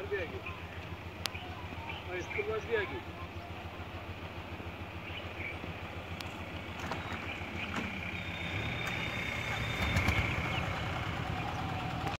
car भी आ गई और स्कूल बस भी आ गई